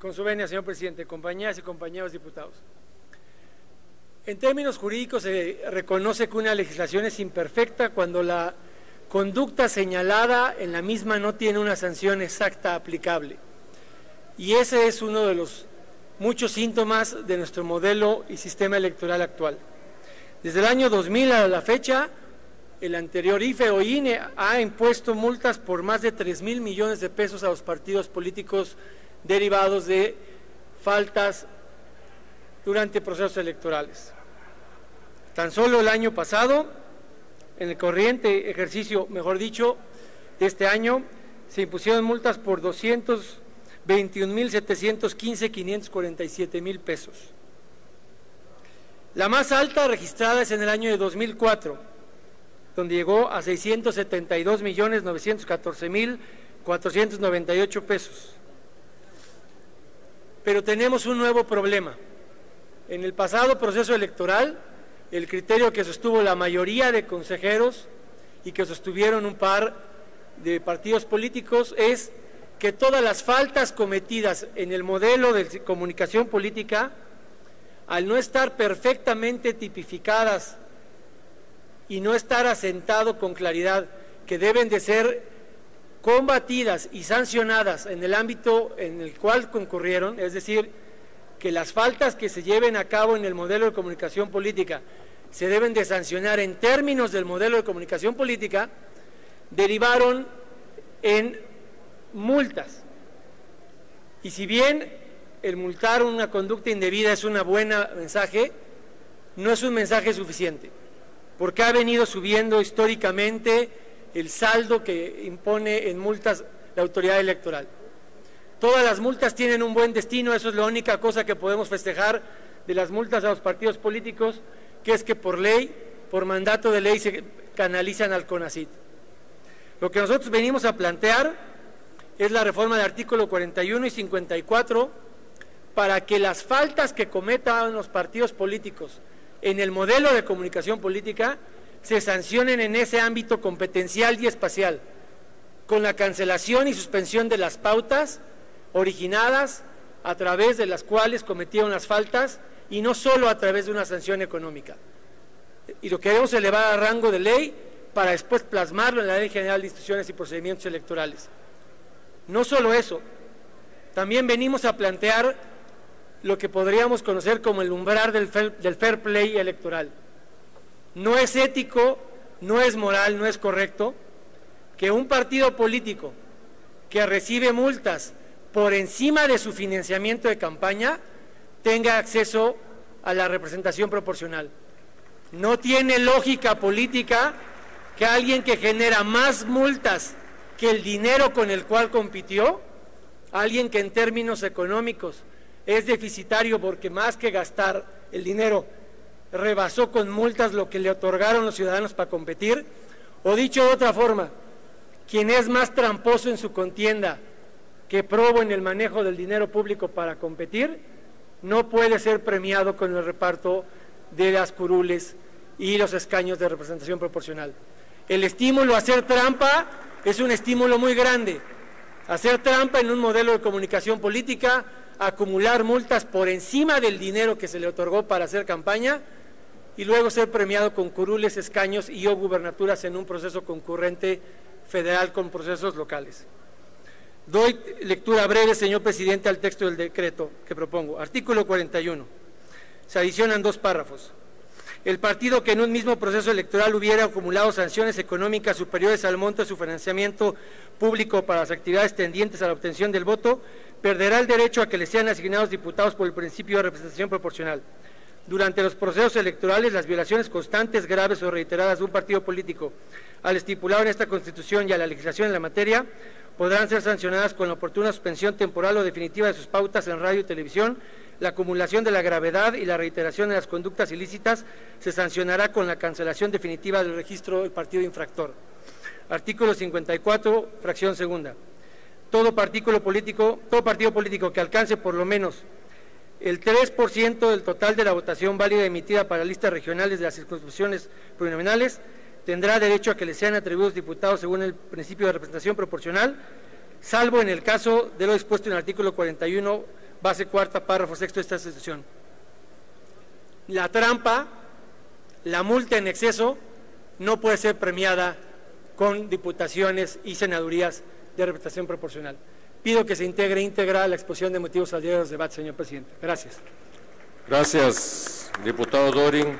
Con su venia, señor presidente, compañeras y compañeros diputados. En términos jurídicos se reconoce que una legislación es imperfecta cuando la conducta señalada en la misma no tiene una sanción exacta aplicable. Y ese es uno de los muchos síntomas de nuestro modelo y sistema electoral actual. Desde el año 2000 a la fecha, el anterior IFE o INE ha impuesto multas por más de 3 mil millones de pesos a los partidos políticos derivados de faltas durante procesos electorales. Tan solo el año pasado, en el corriente ejercicio, mejor dicho, de este año, se impusieron multas por 221.715, 547 mil pesos. La más alta registrada es en el año de 2004, donde llegó a 672.914.498 pesos. Pero tenemos un nuevo problema. En el pasado proceso electoral, el criterio que sostuvo la mayoría de consejeros y que sostuvieron un par de partidos políticos es que todas las faltas cometidas en el modelo de comunicación política, al no estar perfectamente tipificadas y no estar asentado con claridad que deben de ser combatidas y sancionadas en el ámbito en el cual concurrieron, es decir, que las faltas que se lleven a cabo en el modelo de comunicación política se deben de sancionar en términos del modelo de comunicación política, derivaron en multas. Y si bien el multar una conducta indebida es un buen mensaje, no es un mensaje suficiente, porque ha venido subiendo históricamente el saldo que impone en multas la autoridad electoral. Todas las multas tienen un buen destino, eso es la única cosa que podemos festejar de las multas a los partidos políticos, que es que por ley, por mandato de ley, se canalizan al CONACIT. Lo que nosotros venimos a plantear es la reforma del artículo 41 y 54 para que las faltas que cometan los partidos políticos en el modelo de comunicación política se sancionen en ese ámbito competencial y espacial, con la cancelación y suspensión de las pautas originadas a través de las cuales cometieron las faltas y no solo a través de una sanción económica. Y lo queremos elevar a rango de ley para después plasmarlo en la Ley General de Instituciones y Procedimientos Electorales. No solo eso, también venimos a plantear lo que podríamos conocer como el umbral del del fair play electoral. No es ético, no es moral, no es correcto que un partido político que recibe multas por encima de su financiamiento de campaña tenga acceso a la representación proporcional. No tiene lógica política que alguien que genera más multas que el dinero con el cual compitió, alguien que en términos económicos es deficitario porque más que gastar el dinero rebasó con multas lo que le otorgaron los ciudadanos para competir? O dicho de otra forma, quien es más tramposo en su contienda que probo en el manejo del dinero público para competir, no puede ser premiado con el reparto de las curules y los escaños de representación proporcional. El estímulo a hacer trampa es un estímulo muy grande. Hacer trampa en un modelo de comunicación política, acumular multas por encima del dinero que se le otorgó para hacer campaña, y luego ser premiado con curules, escaños y o gubernaturas en un proceso concurrente federal con procesos locales. Doy lectura breve, señor presidente, al texto del decreto que propongo. Artículo 41. Se adicionan dos párrafos. El partido que en un mismo proceso electoral hubiera acumulado sanciones económicas superiores al monto de su financiamiento público para las actividades tendientes a la obtención del voto, perderá el derecho a que le sean asignados diputados por el principio de representación proporcional durante los procesos electorales las violaciones constantes, graves o reiteradas de un partido político al estipulado en esta Constitución y a la legislación en la materia podrán ser sancionadas con la oportuna suspensión temporal o definitiva de sus pautas en radio y televisión. La acumulación de la gravedad y la reiteración de las conductas ilícitas se sancionará con la cancelación definitiva del registro del partido infractor. Artículo 54, fracción segunda. Todo, político, todo partido político que alcance por lo menos el 3% del total de la votación válida emitida para listas regionales de las circunscripciones plurinominales tendrá derecho a que le sean atribuidos diputados según el principio de representación proporcional, salvo en el caso de lo dispuesto en el artículo 41 base cuarta, párrafo sexto de esta sesión. La trampa, la multa en exceso, no puede ser premiada con diputaciones y senadurías de representación proporcional. Pido que se integre íntegra la exposición de motivos al día de los debates, señor presidente. Gracias. Gracias, diputado Dorin.